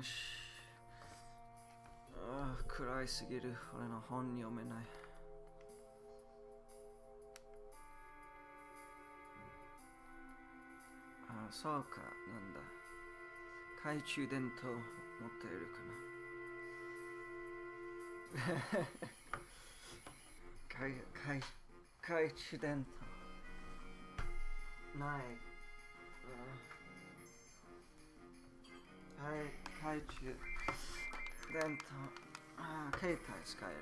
よし。ああ、暗いすぎる。俺の本読めない。ああ、そうか。なんだ。懐中電灯持っているかな。懐懐懐中電灯。ない。はい、懐中電灯。ああ、携帯使える。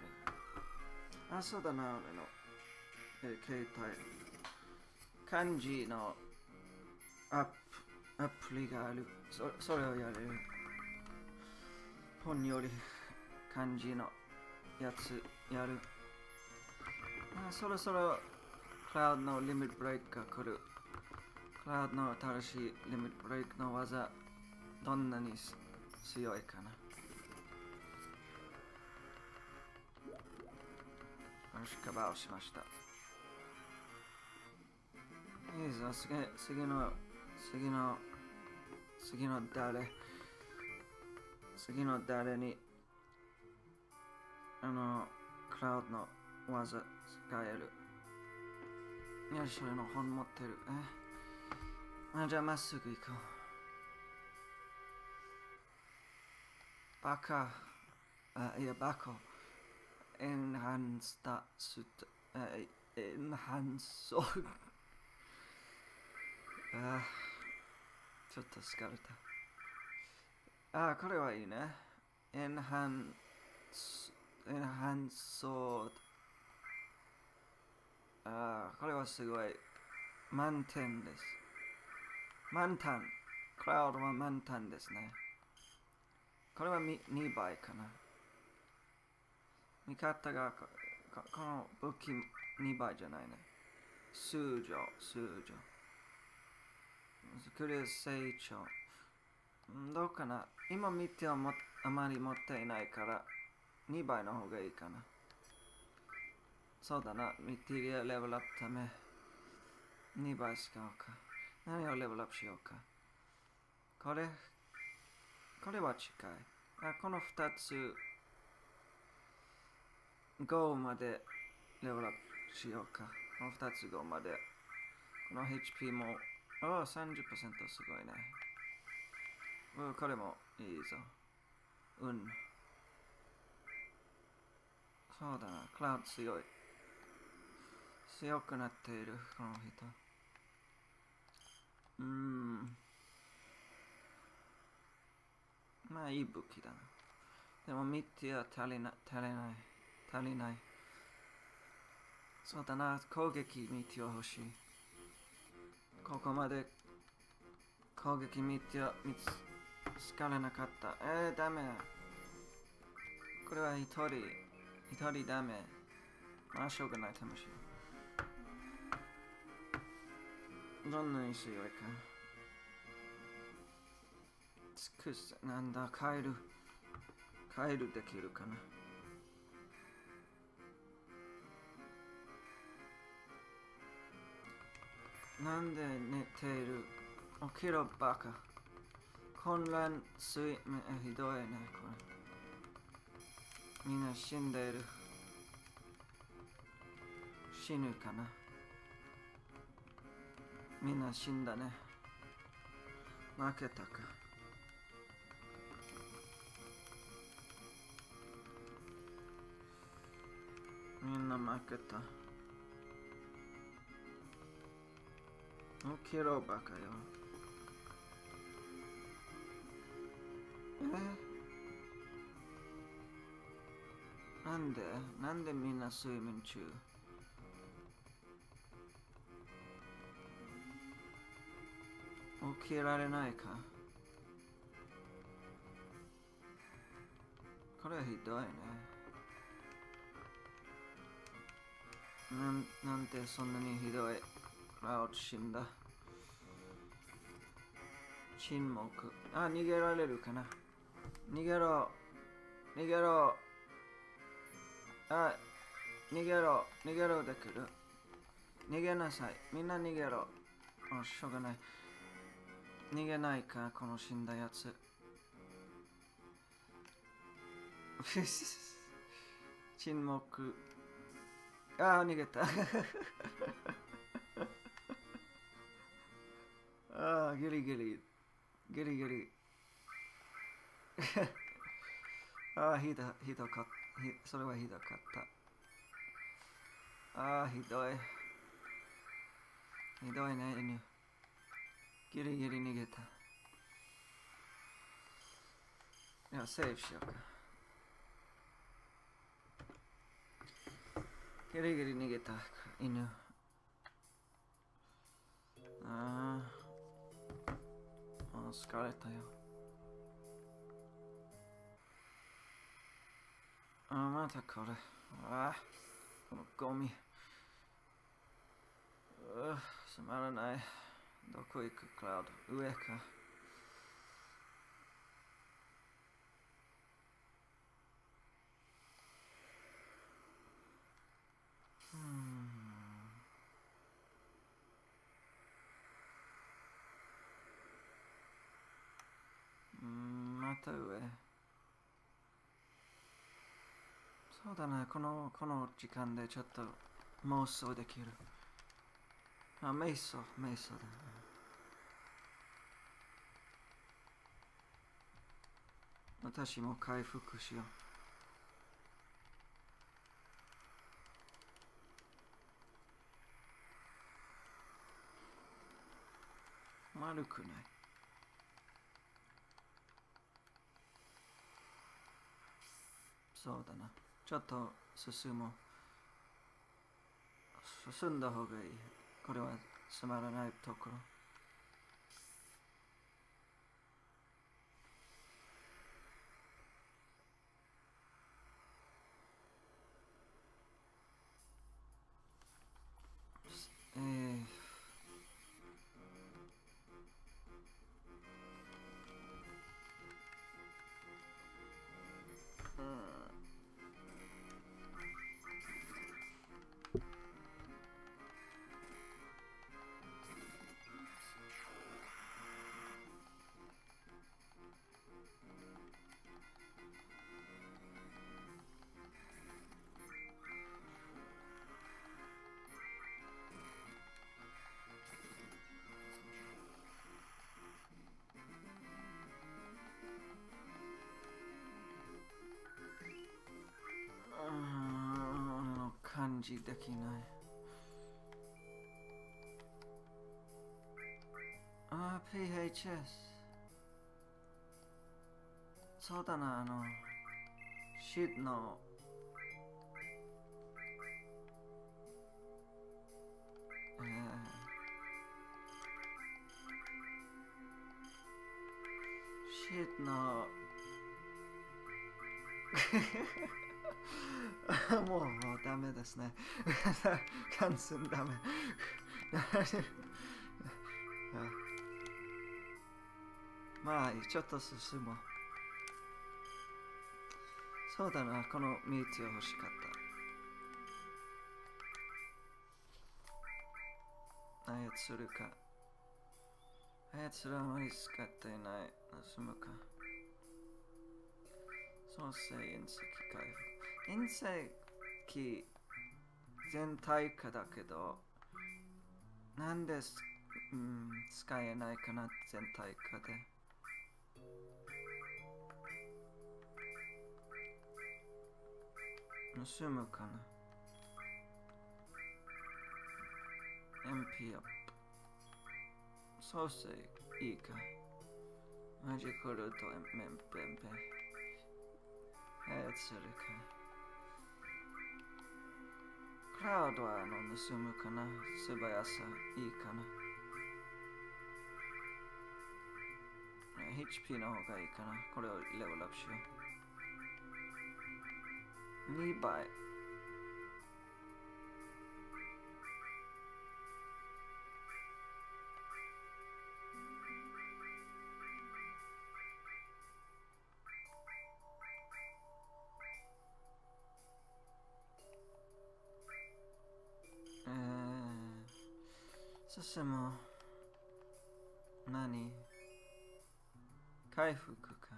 あ、そうだな、俺の。え携帯。漢字のアップ、アプリがある。そそれをやれる。本より漢字のやつやる。あそろそろクラウドのリミットブレイクが来る。クラウドの新しいリミットブレイクの技、どんなに強いかな。よし、カバーをしました。いいぞ、次次の、次の、次の誰、次の誰に、あの、クラウドの技使える。よし、俺の本持ってる。え？あじゃあ、まっすぐ行こう。バカ、あいや、バカ。エンハンスタスタ、エンハンソあちょっと疲れた。あこれはいいね。エンハンス、エンハンソード。あこれはすごい満点です。満タン。クラウドは満タンですね。これは2倍かな。味方がここの武器2倍じゃないね。数乗、数乗。作る成長。どうかな今見てはもあまり持っていないから2倍の方がいいかな。そうだな。ミティリアレベルアップため2倍使おうか。何をレベルアップしようか。これ、これは近い。あこの2つ5までレベルアップしようか。この2つ5まで。この HP も、ああ、30%すごいね。うん、これもいいぞ。うん。そうだな、クラウド強い。強くなっている、この人。うーん。まあいい武器だな。でもミッティは足りな足りない。足りない。そうだな、攻撃ミッティは欲しい。ここまで攻撃ミッティは見つからなかった。えー、ダメ。これは一人。一人ダメ。まあしょうがない、楽しい。どんなに強いか。くす、なんだ、帰る。帰るできるかな。なんで寝ている起きろバカ。混乱睡眠、ひどいね、これ。みんな死んでいる。死ぬかな。みんな死んだね。負けたか。みんな負けた。起きろバカよ。えなんでなんでみんな睡眠中起きられないかこれはひどいね。なんなんてそんなにひどい。クラウド死んだ。沈黙。あ、逃げられるかな。逃げろ。逃げろ。あ、逃げろ。逃げろできる。逃げなさい。みんな逃げろ。あ、しょうがない。逃げないか、この死んだやつ。沈黙。ああ、逃げた。ああ、ギリギリ。ギリギリ。ああ、ひどひどかった。ひそれはひどかった。ああ、ひどい。ひどいね、犬。ギリギリ逃げた。いや、セーフしようか。ギリギリ逃げた犬。ああ。もう疲れたよ。ああ、またこれ。ああ、このゴミ。うう、つまらない。どこ行くクラウド上か。うんまた上。そうだね、この、この時間でちょっと妄想できる。あ、瞑想、瞑想だね。私も回復しよう。悪くない。そうだな。ちょっと進もう。進んだ方がいい。これはつまらないところ。えー感じできない。あ、PHS。そうだな、あの、シートの、ですね。完全ダメ。まあ、ちょっと進もう。そうだな、この3つ欲しかった。操るか。操るあまり使っていない。盗むか。そうせ隕石回復。隕石全体化だけど、なんです、うん、使えないかな全体化で。盗むかな ?MP アップ。そうせいいか。マジコルとメンペンペン。操るか。クラウドはあの盗むかな？素早さいいかな ?HP の方がいいかな？これをレベルアップしよう。2倍。進む。何？回復か。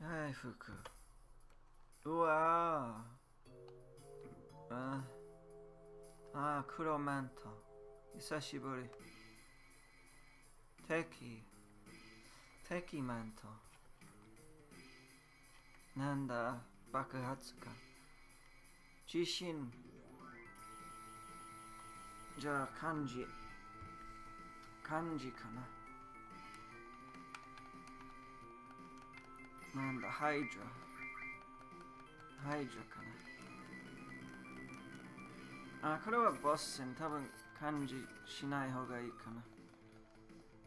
はい、服。うわぁ。ああ、黒マント。久しぶり。敵。敵マント。なんだ、爆発か。地震。じゃあ、漢字。漢字かな。なんだ、ハイドラ。ハイドラかな。あ、これはボッセン。多分漢字しない方がいいか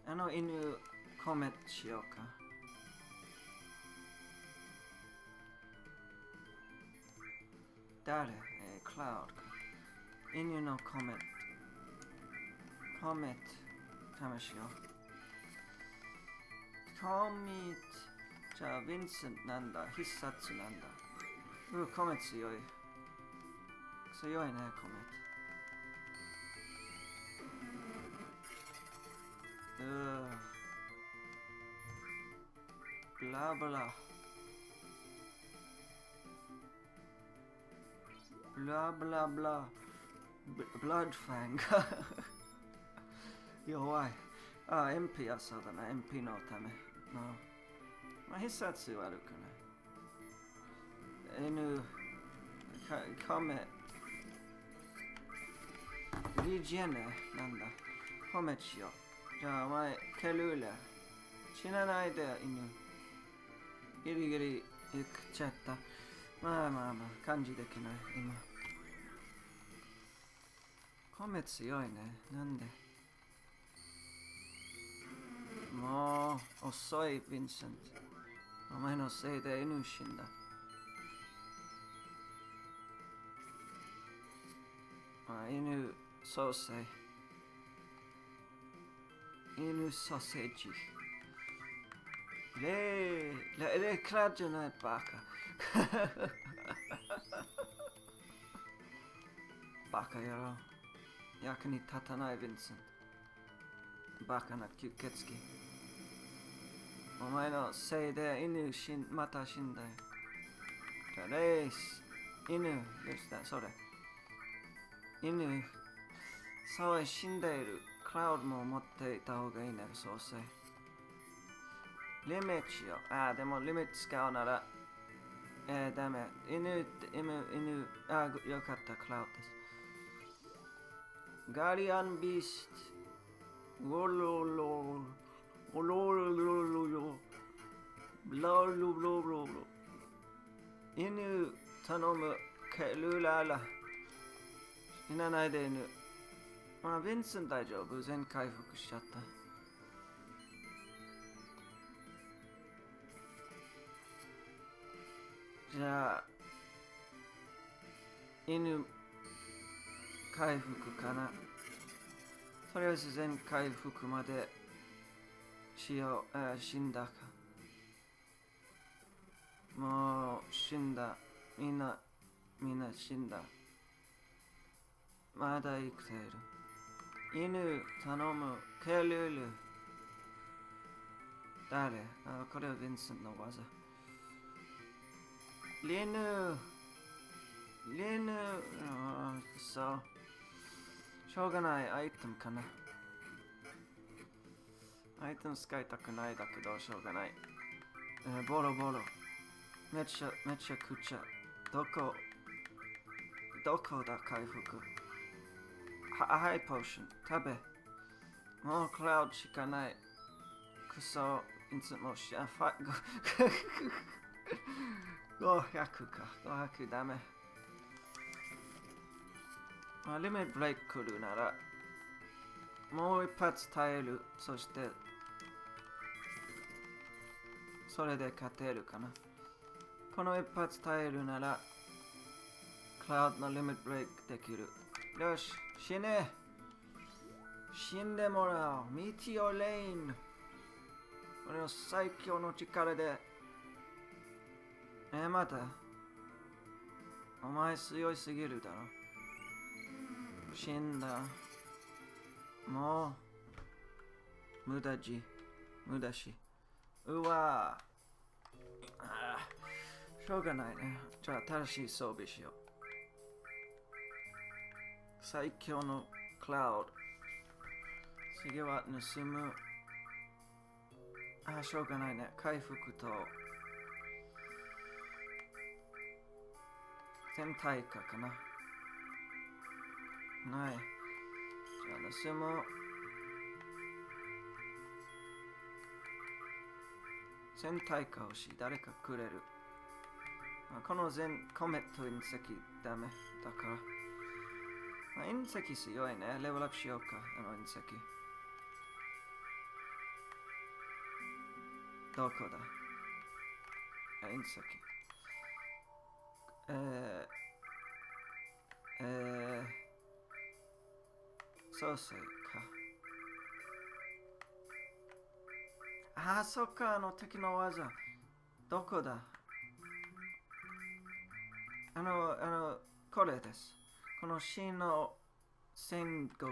な。あの犬、コメントしようか。誰？えー、クラウドか。犬のコメント。コメント。試しよう。コメント。じゃあ、ヴィンセントなんだ必殺なんだうコメ強い。強いね、コメうーブラブラ。ブラブラブラ。ブブラッドファンが弱い。ああ、MP はそうだな、MP のため。のまあ、必殺はあるかな。N、カメ、リジェネ、なんだ。コメチよ。じゃあ、お前、ケルーラ。死なないで、犬。ギリギリ、行っちゃった。まあまあまあ、感じできない、今。コメ強いね。なんで？もう、遅い、ヴィンセント。お前のせいで犬死んだ。あ犬ソーセ犬ソーセージ。レレレクラじゃないバカ。バカお前のせいで犬死んまた死んだよ。レース。犬。よしだ、それ。犬。そう死んでいる。クラウドも持っていた方がいいね、そうせ。リミットよ。あ、でもリミット使うなら。えー、ダメ。犬って、犬、犬。あ、よかった、クラウドです。ガーディアンビースト。ウォロロロロロロロブロロロロロ犬頼むケルララ死なないで犬まあヴィンセン大丈夫全回復しちゃったじゃあ犬回復かなとりあえず全回復までしよう、あ死んだか。もう死んだ。みんな、みんな死んだ。まだ生きている。犬、頼む。ケルル。誰あこれはヴィンセントの技。リヌ。リヌ。そう。しょうがないアイテムかな。アイテム使いたくないだけどしょうがない。えー、ボロボロ。めちゃめちゃくちゃ。どこどこだ回復はハイポーション。食べ。もうクラウドしかない。クソ。いつもしゃファ500か。500ダメ。まあ、リメブレイク来るなら、もう一発耐える。そして、それで勝てるかな。この一発耐えるなら、クラウドのリミットブレイクできる。よし、死ね死んでもらおう。ミティオレイン。俺の最強の力で。え、また。お前強いすぎるだろ。死んだ。もう、無駄じ、無駄し。うわあしょうがないね。じゃあ新しい装備しよう。最強のクラウド。次は盗む。あー、しょうがないね。回復と天体化かな。ない。じゃあ盗む。全体化欲し。誰かくれる。まあこの全コメット隕石ダメ。だから。まあ、隕石強いね。レベルアップしようか。あの隕石。どこだ？あ隕石。えー、えー、そうそうか。あ、そっか、あの敵の技。どこだ？あの、あの、これです。この真の戦国。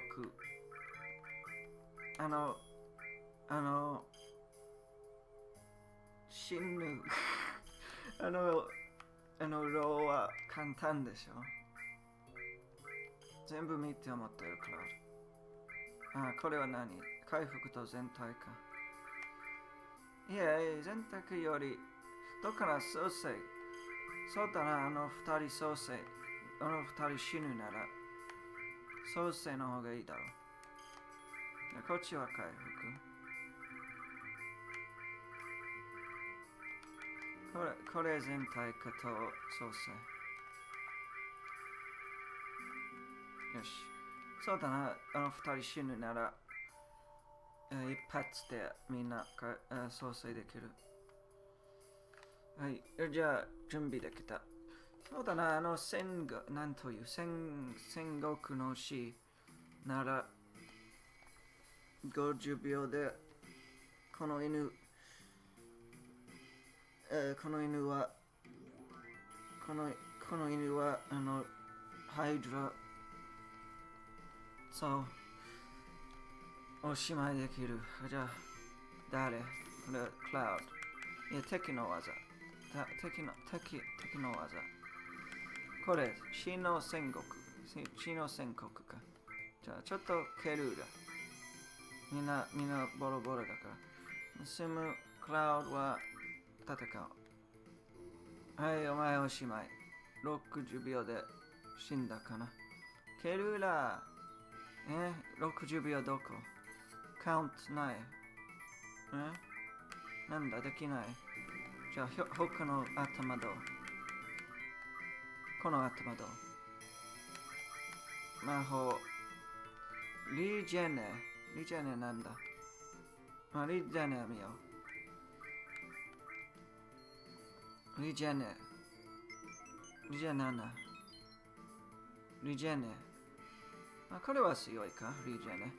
あの、あの、死ぬ。あの、あの、ローは簡単でしょ？全部見て思ってるクラウド。あ、これは何？回復と全体か。いや、全体より、どっから創生そうだな、あの二人創生。あの二人死ぬなら、創生の方がいいだろう。こっちは回復。これ、これ全体化と創生。よし。そうだな、あの二人死ぬなら、一発でみんなか、えー創生できる。はい、じゃあ準備できた。そうだな、あの戦が、なんという、戦、戦国の死なら、50秒で、この犬、えーこの犬は、この、この犬は、あの、ハイドラ、そう、おしまいできる。じゃあ、誰？これ、クラウド。いや、敵の技。敵の、敵、敵の技。これ、死の戦国。死の戦国か。じゃあ、ちょっとケルーだ。みんな、みんなボロボロだから。盗むクラウドは戦う。はい、お前おしまい。60秒で死んだかな。ケルーラえ ?60 秒どこ？カウントない。え？なんだ、できない。じゃあ、ひょ他の頭どう？この頭どう？魔法。リージェネ。リージェネなんだ？まあ、リージェネ見よう。リージェネ。リージェネなんだ？リージェネ。まあ、これは強いか？リージェネ。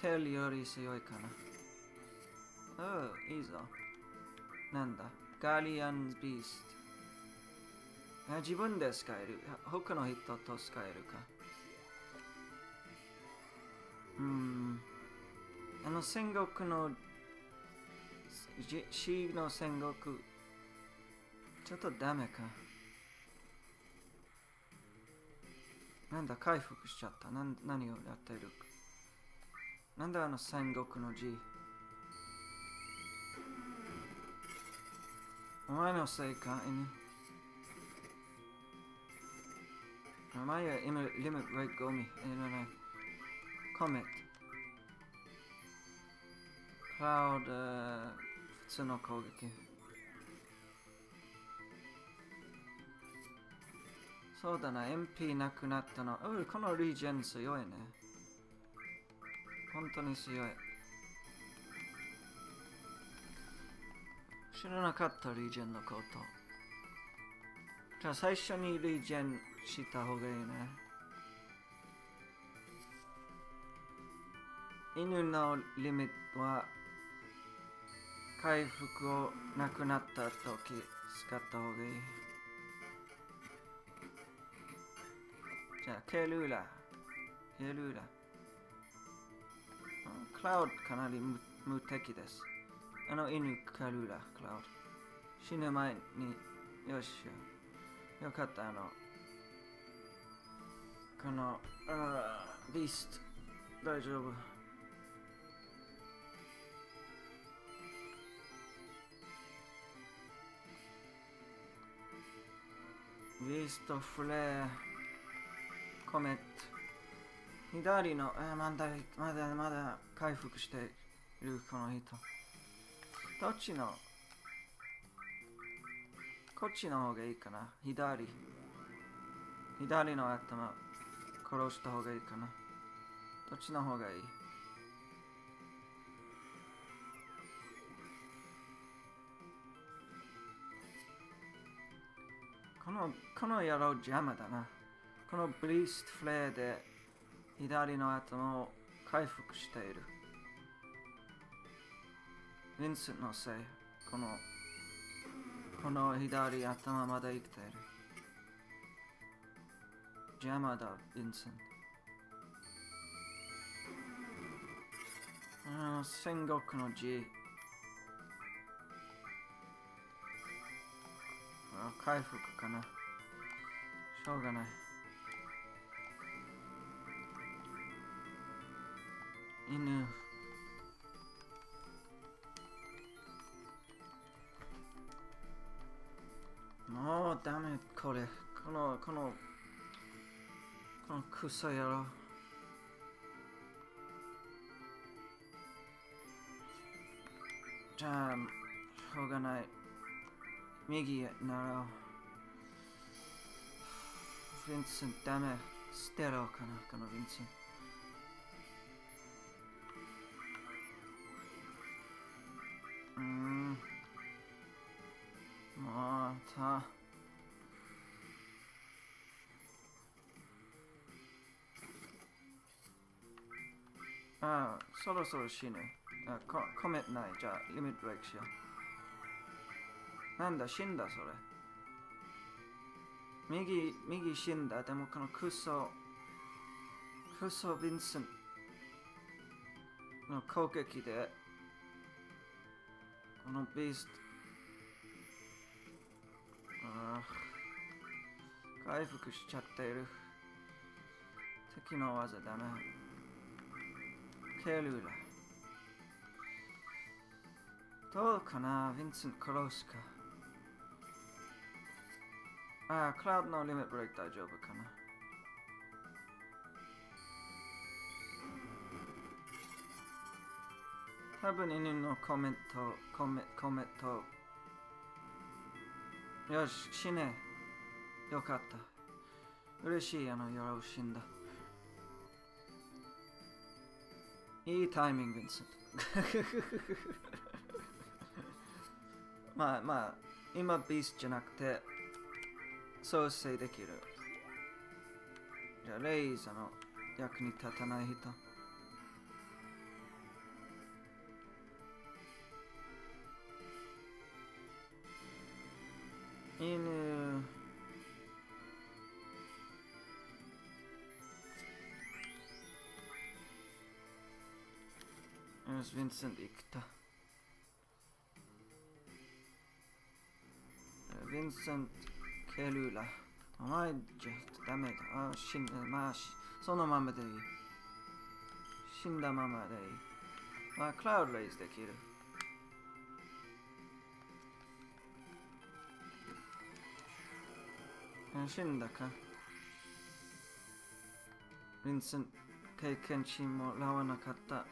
ケルより強いかな。おう、いいぞ。なんだ？ガーリアンズビースト。あ自分で使える。他の人と使えるか。うん。あの戦国の死の戦国ちょっとダメか。なんだ？回復しちゃった。な何をやってるかなんだあの戦国の字。お前のせいか、犬。お前は今、リミットレイゴミ。え、ない。コメント。クラウド、普通の攻撃。そうだな、MP なくなったの。お、このリージェン強いね。本当に強い。知らなかったリージェンのこと。じゃあ最初にリージェンした方がいいね。犬のリミットは回復をなくなった時使った方がいい。じゃあケルーラ。ケルーラ。クラウドかなり無無敵です。あの犬カルーラ、クラウド死ぬ前に、よしよ。よかった、あの、この、あビースト、大丈夫。ビースト、フレア、コメット。左の、えーまだ、まだ、まだ回復している、この人。どっちのこっちの方がいいかな？左。左の頭殺した方がいいかな？どっちの方がいい？この、この野郎邪魔だな。このブリストフレアで左の頭を回復している。ヴィンセントのせい。この、この左頭まだ生きている。邪魔だ、ヴィンセント。あー戦国の字。あ回復かな。しょうがない。犬。もうダメ、これ。この、この、このクソ野郎。じゃあ、しょうがない。右へならヴィンセントダメ。捨てろうかな、このヴィンセンまた。ああ、そろそろ死ぬ。あ、ココメントない。じゃあ、リミットブレイクしよう。なんだ、死んだ、それ。右、右死んだ。でも、このクソ、クソヴィンセントの攻撃で、このビースト、あー回復しちゃっている。敵の技だな。ケルーラ。どうかなヴィンセント殺すか。ああ、クラウドのリミットブレイク大丈夫かな。多分犬のコメント、コメコメント。よし、死ね。よかった。嬉しい、あの、野郎死んだ。いいタイミング、ヴィンセント。まあまあ、今ビースじゃなくて、創生できる。じゃあ、レイザの役に立たない人。犬。よし、ヴィンセント生きた。ヴィンセント・ケルズできる。あ死んだか。ヴィンセン、経験値もらわなかった。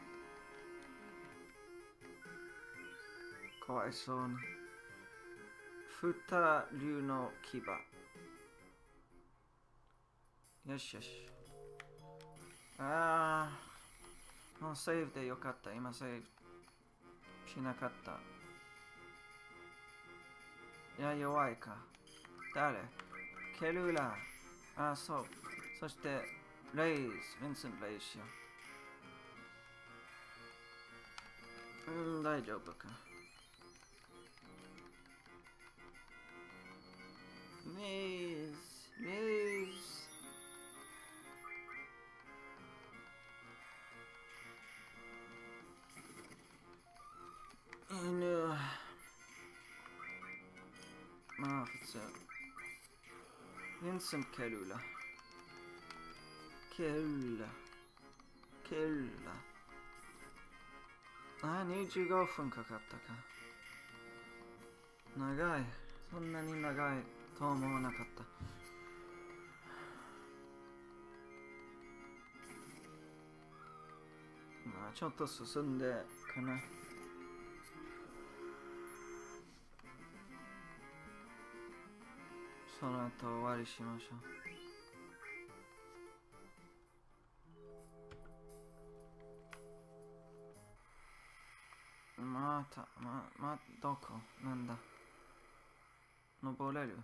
かわいそうに。二流の牙。よしよし。ああ。もうセーブでよかった。今セーブしなかった。いや、弱いか。誰？ケルーラ。ああ、そう。そして、レイズ。ヴィンセント・レイズしよう。うん、大丈夫か。Miss, Miss. And uh, Vincent. Vincent Kerula. Kerula. Kerula. あ、25分かかったか。長い。そんなに長いとは思わなかった。まあ、ちょっと進んでかな。その後終わりしましょう。また、ま、ま、どこ？なんだ？登れる？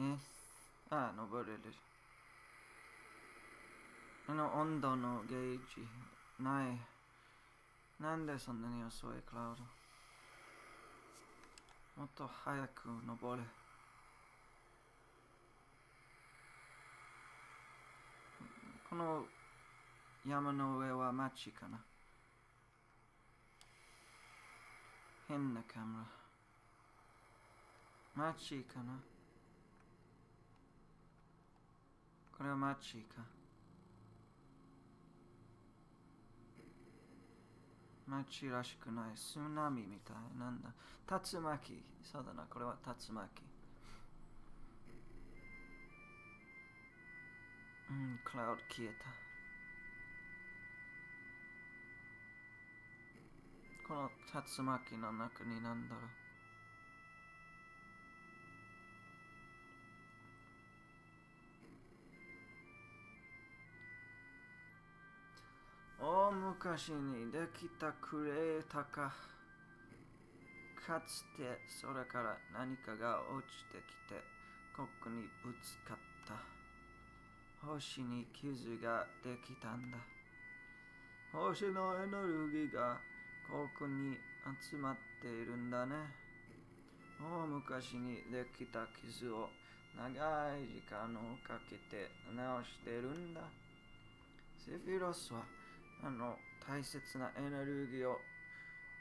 え？あ、登れる。あの温度のゲージ？ない。なんでそんなに遅い？クラウドもっと早く登れ。この山の上は町かな変なカメラ。町かなこれは町か町らしくない。スナミみたい。なんだ竜巻。そうだな。これは竜巻。うん、クラウド消えた。この竜巻の中になんだろう。大昔にできたクレータか。かつて空から何かが落ちてきて、ここにぶつかった。星に傷ができたんだ。星のエネルギーがここに集まっているんだね。大昔にできた傷を長い時間をかけて直しているんだ。セフィロスはあの大切なエネルギーを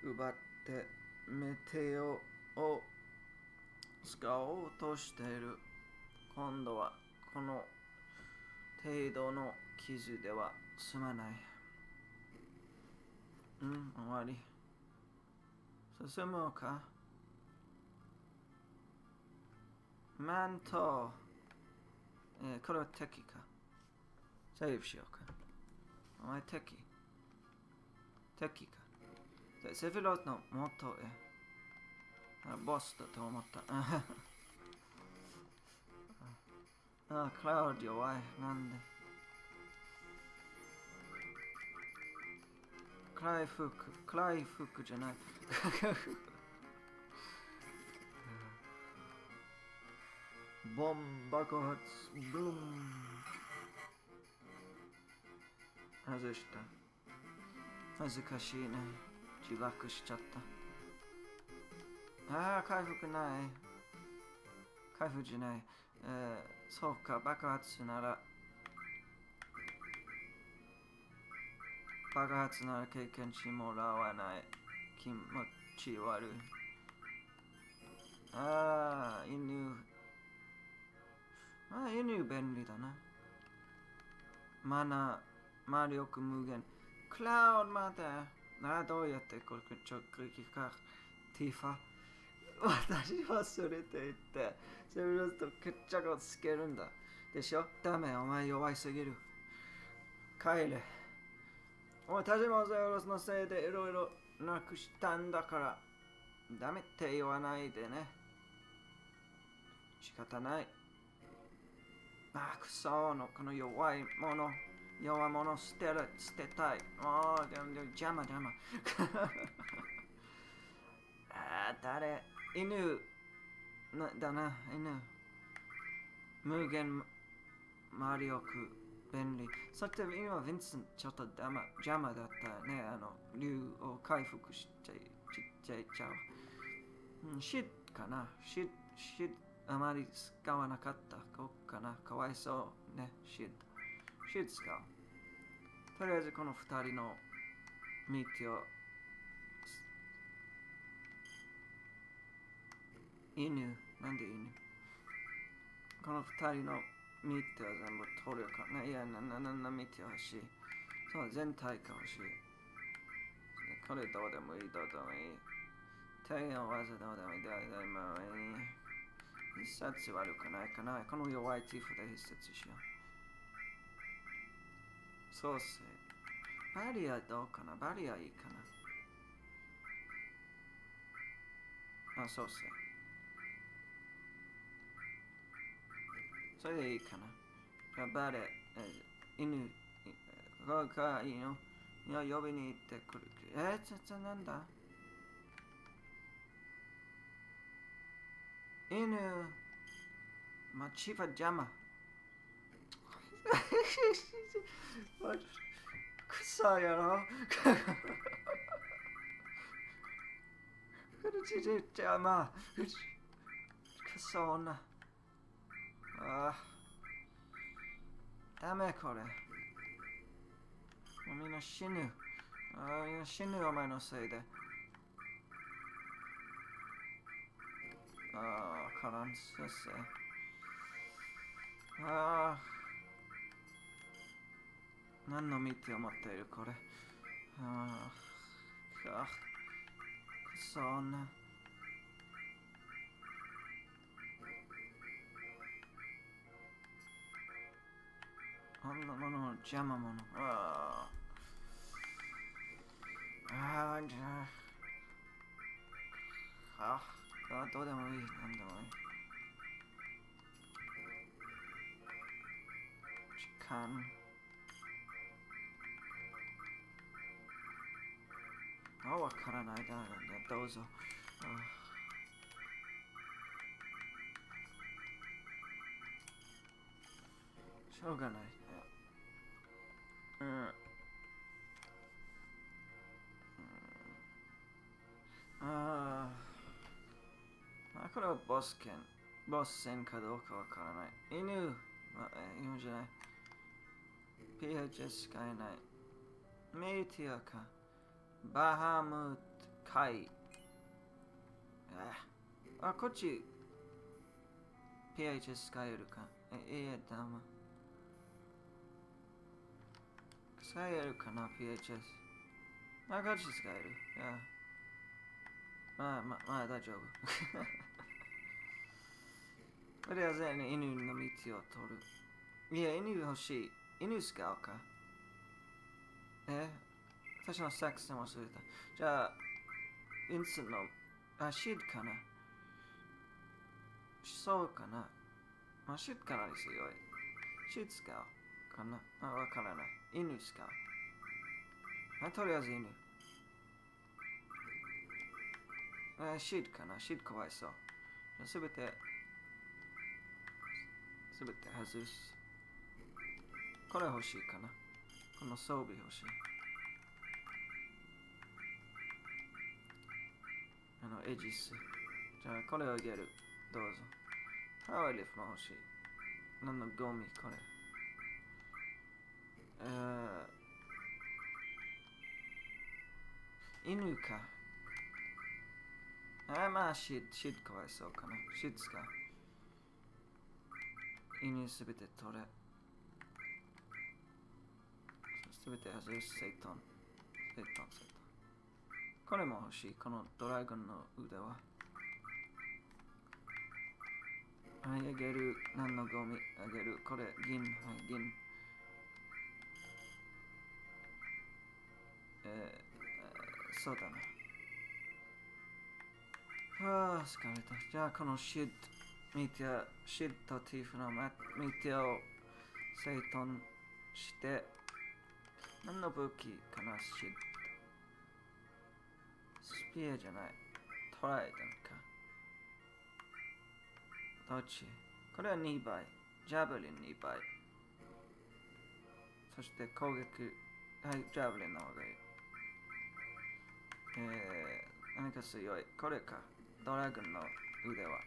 奪ってメテオを使おうとしている。今度はこの程度の傷では済まない。うん、終わり。進もうか。マント。えー、これは敵か。セーブしようか。お前敵。敵か。セフィロスの元へ。ボスだと思った。あ、クラウディ弱い。なんでクライフック。クライフックじゃない。ボン爆発。ブーン。外した。恥ずかしいね。自爆しちゃった。ああ、回復ない。回復じゃない。えー、そうか、爆発なら。爆発なら経験値もらわない。気持ち悪い。ああ、犬。ああ、犬便利だな。マナ、魔力無限。クラウドまだ。なあ、どうやってこれ直撃か。ティファ。私はそれって言って、セブロスと決着をつけるんだ。でしょ？ダメ、お前弱いすぎる。帰れ。お前、私もセブロスのせいでいろいろなくしたんだから、ダメって言わないでね。仕方ない。あ、くその、この弱いもの。弱いもの捨てる、捨てたい。ああ、でも邪魔邪魔。あー、誰？犬なだな、犬。無限魔力便利。そして今、ヴィンセンちょっと邪魔邪魔だったね。あの、竜を回復しちゃいちっちゃいちゃう。うん、シッかな。シッ、シッ、あまり使わなかった。こうかな。かわいそうね。シッ。シッ使う。とりあえずこの二人の道を犬なんで犬？この二人の見ては全部取るかな？いや、な、な、な、な、見てほしい。そう、全体が欲しい。これどうでもいい、どうでもいい。手の技どうでもいい、どうでもいい。必殺悪くないかな？この弱いティフで必殺しよう。そうっす。バリアどうかな？バリアいいかな？あ、そうっそれでいいかな。じゃあ、バレ、え犬、が、がいいの？いや、呼びに行ってくる。えー、ちょ、ちょ、なんだ？犬、ま、チファ邪魔。くそやろ。くそ。な死ぬ。ああ、みんな死ぬお前のせいで。ああ、からんせせ。ああ。何の見て思っているこれ。ああ。か。くそ女。あんなもの邪魔者。ああ。ああ、じゃあ。あ、あどうでもいい。なんでもいい。時間。あ、わからないだろうね。どうぞ。あしょうがない。うん。ああ。これはボス剣。ボス戦かどうかわからない。犬。まあ、犬じゃない。PHS しかいない。メティアか。バハムトカイ。あ、あこっち。PHS 使えるか。え、いや、だま。使えるかな、PHS。あ、ガチ使える。いや。まあ、まあ、まあ、大丈夫。とりあえず、犬の道を取る。いや、犬欲しい。犬使うか。え？私のセックスも忘れた。じゃあ、インスの、あ、シードかな？そうかな？まあ、シードかなり強い。シード使うかな？あ、わからない。犬使う。あ、とりあえず犬。あ、シードかな。シードかわいそう。じゃあ、すべて、すべて外す。これ欲しいかな。この装備欲しい。あの、エジス。じゃあ、これをあげる。どうぞ。パワーリフも欲しい。何のゴミ、これ。えー、犬か。あ、まあ、シッ、シッかわいそうかな。シッドか。犬すべて取れ。すべて外す、セイトン。セイトン、セイトン。これも欲しい。このドラゴンの腕は。はい、あげる。何のゴミ？あげる。これ、銀。はい、銀。えー、そうだな。はあ、疲れた。じゃあ、このシッド、ミティア、シッドティーフのミティアを整頓して、何の武器かな、シッド。スピアじゃない。トライデンか。どっち？これは2倍。ジャブリン2倍。そして攻撃。はい、ジャブリンの方がいい。えー、何か強い。これか。ドラゴンの腕は。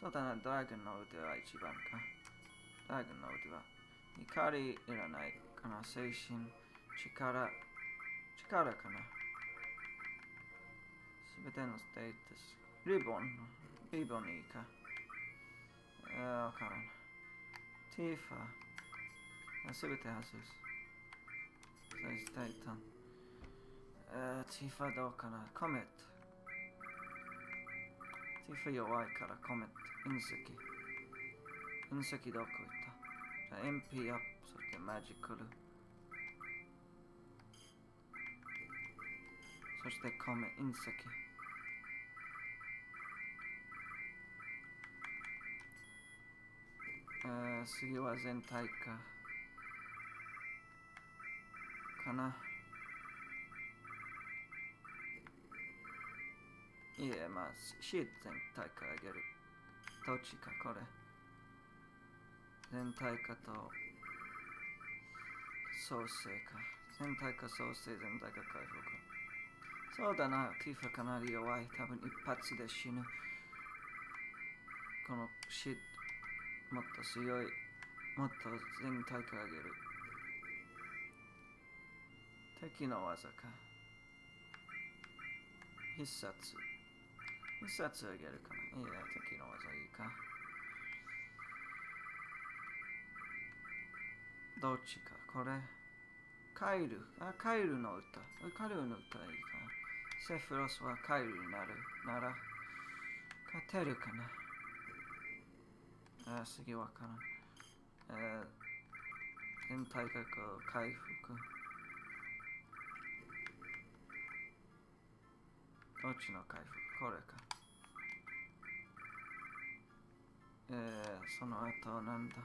そうだな、ドラゴンの腕は一番か。ドラゴンの腕は。怒りいらないかな。精神、力、力かな。すべてのステータス。リボン、リボンいいか。ええー、わからん。ティーファー。すべて外す。サイズタイタン。Eh, uh, Tifa Dokana, Comet. Tifa Yowai Kara, Comet, Inseki. Inseki Doku Ita. MP up, so the magic Kulu. Så det kommer Inseki. Uh, eh, Sugiwa Zentaika. Kana. いえ、まあ、シー全体化あげる。どっちか、これ。全体化と創生か。全体化創生、全体化回復。そうだな、ティファかなり弱い。多分一発で死ぬ。このシーもっと強い。もっと全体化あげる。敵の技か。必殺。必殺あげるかな。いいや、敵の技いいか。どっちか、これ。カイル。あ、カイルの歌。カイルの歌いいかな。セフロスはカイルになる。なら、勝てるかな。あ、次わからん。えー、全体がこう回復。どっちの回復？これか。えー、その後なんだ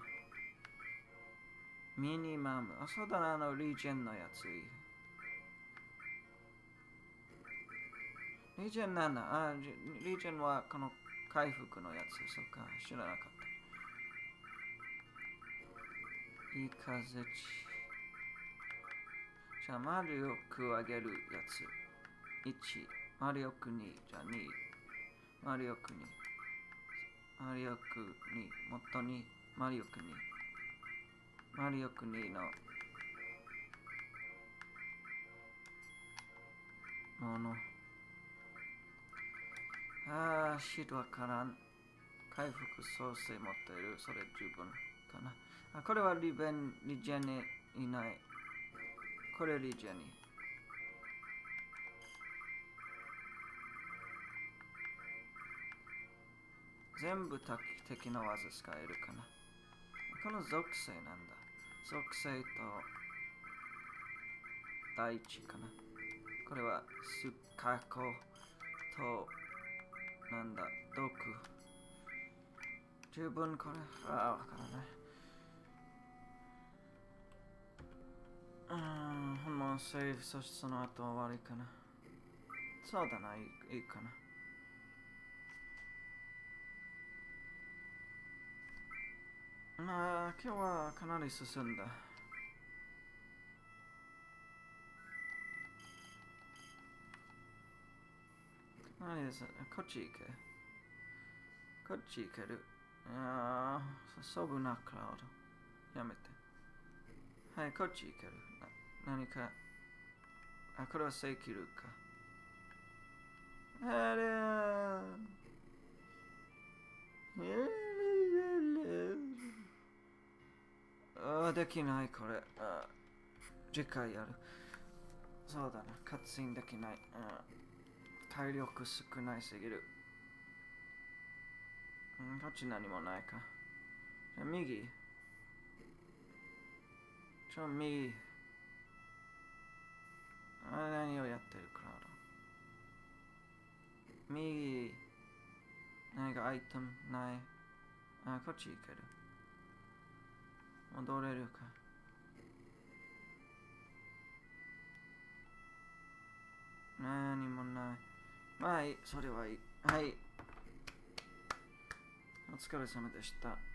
ミニマム。あ、そうだな、あの、リージェンのやつ。リージェン7。あ、リージェンはこの回復のやつ。そうか、知らなかった。いい風ち。じゃあ、マリオク上げるやつ。1。マリオク2。じゃあ2。マリオク2。マリオク2。もっと2。マリオク2。マリオク2のもの。ああ、シートわからん。回復創生持っている。それ十分かな。あ、これはリベン、リジェネいない。これリジェニ。全部敵の技使えるかな。この属性なんだ。属性と大地かな。これはスカコとなんだ、毒。十分これ、ああ、わからない。うん、ほんまセーフ、そしてその後終わりかな。そうだな、いいいいかな。まあ、今日はかなり進んだ。何です？こっち行け。こっち行ける。ああ、遊ぶな、クラウド。やめて。はい、こっち行ける。な何か。あ、これは正規ルーか。あれああ、できない、これ。あ次回やる。そうだな、カッツインできない。あ体力少ないすぎる。んこっち何もないか。じゃ右。ちょ、右。あ何をやってるクラウド。右。何かアイテムない？あ、こっち行ける。戻れるか。何もない。まあいい、それはいい。はい。お疲れ様でした。